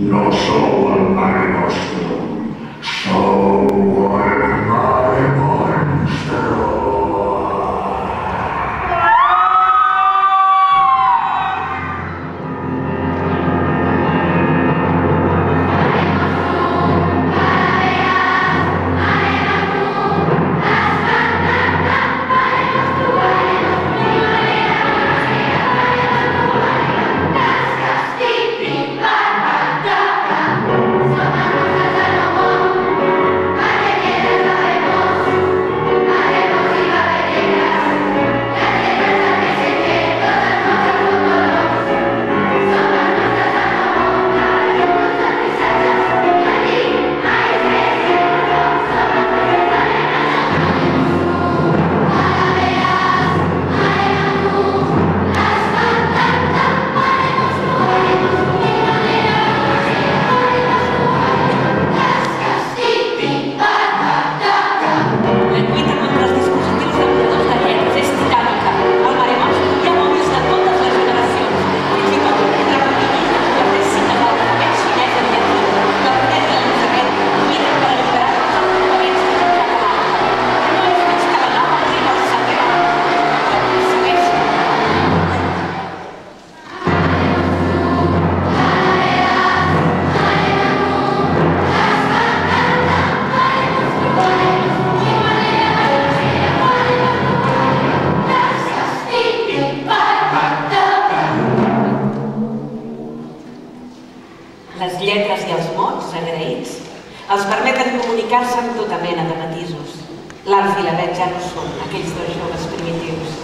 No sou el Mare Nostrum, lletres i els mots, agraïts, els permeten comunicar-se amb tota mena de matisos. L'Alf i la Bet ja no són aquells dos joves primitius.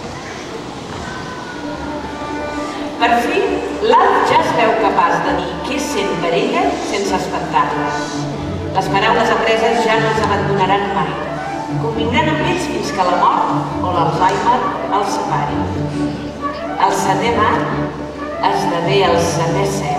Per fi, l'Alf ja es veu capaç de dir què sent per ella sense espantar-la. Les paraules apreses ja no els abandonaran mai. Convindran amb ells fins que la mort o l'Alzheimer els separi. El setè mar esdevé el setè cel.